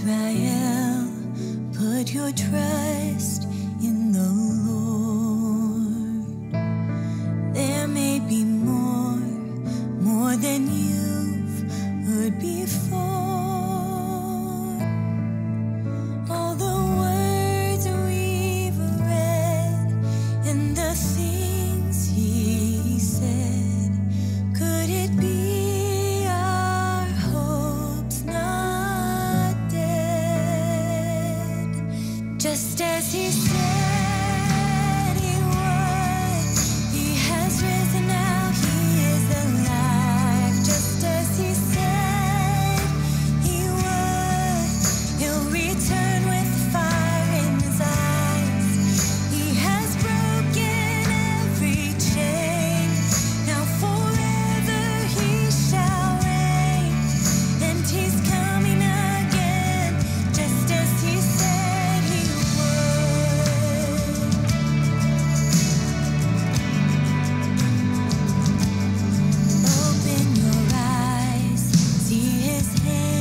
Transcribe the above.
Israel, put your trust just as he said. pain.